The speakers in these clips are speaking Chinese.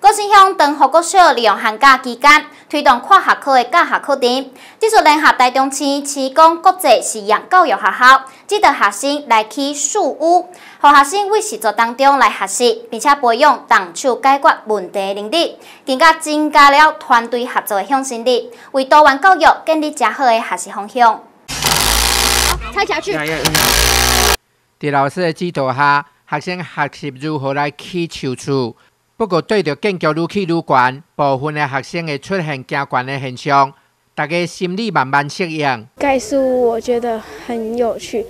高新乡等福国小利用寒假期间推动跨学科的教学课程，这所联合台中市市公国际实验教育学校，指导学生来去树屋，让学生为实作当中来学习，并且培养动手解决问题的能力，更加增加了团队合作的向心力，为多元教育建立较好的学习方向。猜下去。在老师的指导下，学生学习如何来起树厝。不过，对着建筑愈起愈悬，部分的学生会出现惊悬的现象，大家心理慢慢适应。盖书我觉得很有趣，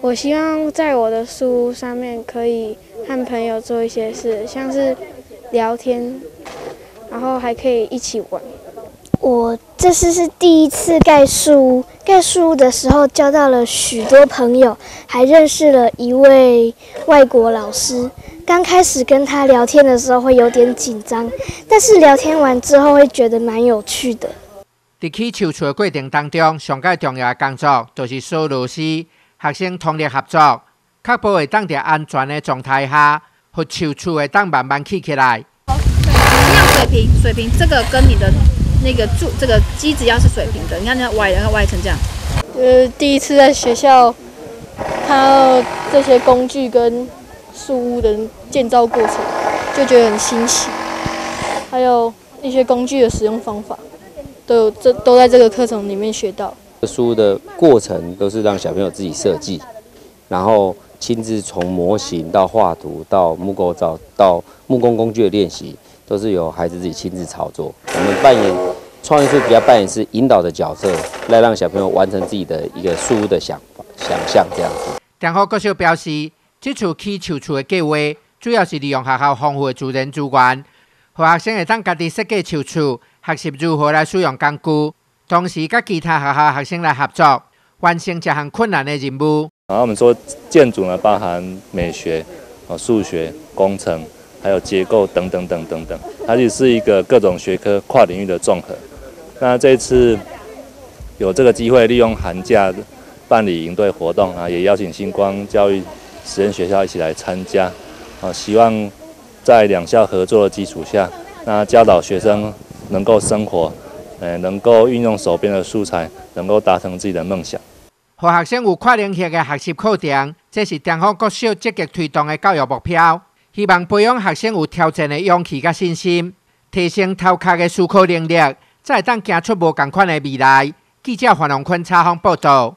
我希望在我的书上面可以和朋友做一些事，像是聊天，然后还可以一起玩。我这次是第一次盖树屋，盖书的时候交到了许多朋友，还认识了一位外国老师。刚开始跟他聊天的时候会有点紧张，但是聊天完之后会觉得蛮有趣的。在起树厝的过程当中，上个重要的工作就是苏老师、学生通力合作，确保会当在安全的状态下，和树厝会当慢慢起起来。样水平，水平，这个跟你的那个柱，这个机子要是水平的，你看那歪，然后歪成这样。呃，第一次在学校看到这些工具跟。树屋的建造过程就觉得很新奇，还有一些工具的使用方法，都有这都在这个课程里面学到。树屋的过程都是让小朋友自己设计，然后亲自从模型到画图到木构造到木工工具的练习，都是由孩子自己亲自操作。我们扮演创意树比较扮演是引导的角色，来让小朋友完成自己的一个树屋的想法想象这样子。然后各秀表示。这次起树厝的计划，主要是利用学校丰富的自然资源，和学生会当家己设计树厝，学习如何来使用工具，同时跟其他学校学生来合作，完成这项困难的任务。然后我们说建筑呢，包含美学、数学、工程，还有结构等等等等等，它也是一个各种学科跨领域的综合。那这次有这个机会，利用寒假办理营队活动啊，也邀请星光教育。实验学校一起来参加，啊，希望在两校合作的基础下，那教导学生能够生活，呃，能够运用手边的素材，能够达成自己的梦想。和学生有跨领域的学习课程，这是中方国小积极推动的教育目标，希望培养学生有挑战的勇气甲信心，提升头壳的思考能力，才会当行出无共款的未来。记者黄龙坤采访报道。